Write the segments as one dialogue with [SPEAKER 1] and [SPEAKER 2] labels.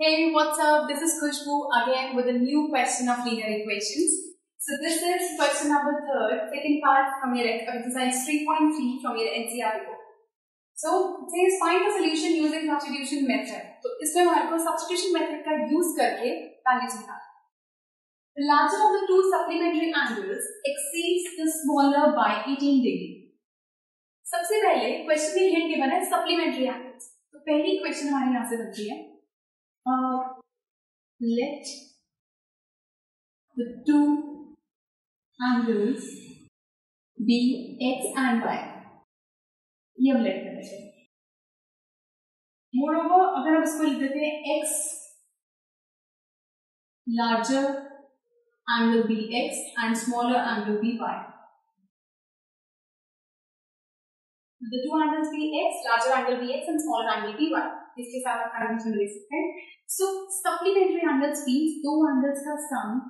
[SPEAKER 1] Hey, what's up? This is Kushbu again with a new question of linear equations. So this is question number third, second part from your exercise 3.3 from your NCERT book. So it says find a solution using substitution method. तो इसमें हमारे को substitution method का use करके values निकाल. The larger of the two supplementary angles exceeds the smaller by 18 degree. सबसे पहले question में हिंट गिवन है सप्लीमेंट्री एंगल्स तो पहली क्वेश्चन हमारे यहाँ से बनती है Let the two angles be X and Y ये हम लेट करते हैं मोर ओवर अगर हम इसको लिख देते हैं X larger angle be X and smaller angle be Y the two angles bx, larger angle bx and smaller angle by. इसके साथ आप कंडीशन ले सकते हैं। सो सप्लीमेंट्री एंगल्स मींस दो एंगल्स का सम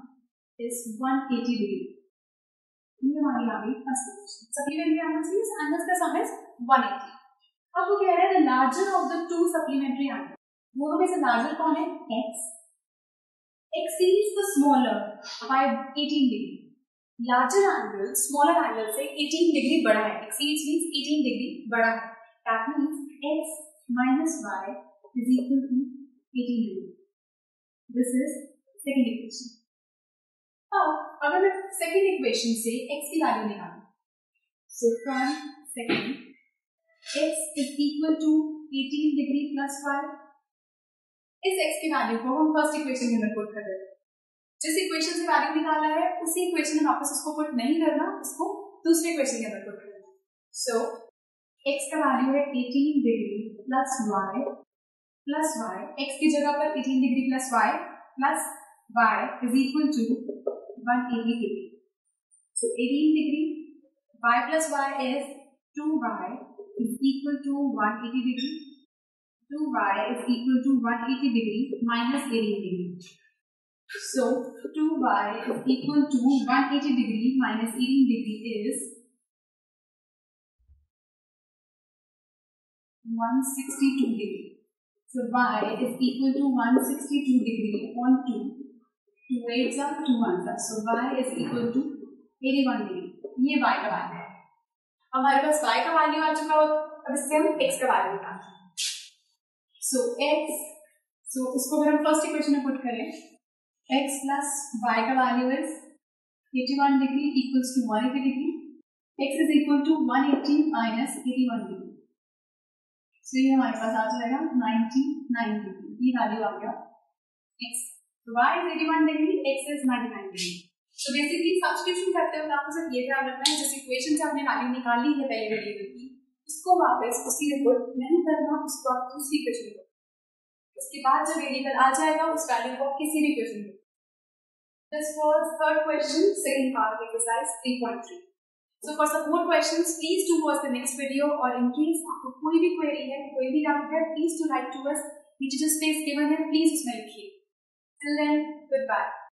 [SPEAKER 1] इज़ 180 डिग्री ये हमारी आ गई first equation supplementary angles means angles का सम इज़ 180 अब वो कह रहा है the larger of the two supplementary angle दोनों में से लार्जर कौन है? X. Exceeds the smaller by 18 degree. Larger angle smaller angle से 18 डिग्री बड़ा है. एक्सीड्स मींस 18 डिग्री बड़ा है. That means x minus y is equal to 18 degree. This is second equation. अब अगर मैं सेकंड इक्वेशन से x की वैल्यू निकालूं so from second x is equal to 18 degree plus y. इस x की वैल्यू को हम फ़र्स्ट इक्वेशन के अंदर पुट कर देते हैं। जिस इक्वेशन से वैल्यू निकाला है, उसी इक्वेशन में वापस उसको पुट नहीं करना, उसको दूसरे इक्वेशन के अंदर पुट करना सो एक्स का वैल्यू है 18 degree plus y plus y x की जगह पर 18 degree plus y plus y is equal to 180 degree so 18 degree y plus y is 2 y is equal to 180 degree 2 y is equal to 180 degree minus 18 degree So 2y is equal to 180 degree minus 18 degree is 162 degree. So y is equal to 162 degree upon 2. 2 8s are 2 1s are. So y is equal to 81 degree. ये y का value है अब हमारे पास y का value आ चुका हो अब इससे हम x का वैल्यू निकालते हैं x सो इसको अगर हम फ़र्स्ट इक्वेशन में पुट करें, x plus y का value is 81 degree equals to 180 degree x is equal to 180 minus 81 degree so ये हमारे पास आ जाएगा 99 डिग्री ये वैल्यू आ गया. तो y is 81 degree x is 99 degree तो बेसिकली सब्स्टिट्यूशन करते वक्त आपको सिर्फ़ ये ध्यान रखना है जिस इक्वेशन से हमने वैल्यू निकाली है पहले वेरिएबल की उसको वापस उसी में पुट नहीं करना उसको आप दूसरी इक्वेशन में उसके बाद जब वेरिएबल आ जाएगा उस वैल्यू को किसी भी क्वेश्चन में This was third question, second part of exercise 3.3. So for some more questions, please do watch the next video or in case आपको कोई भी query है कोई भी doubt है please do write to us नीचे जो space given है please उसमें लिखिए. Till then, goodbye.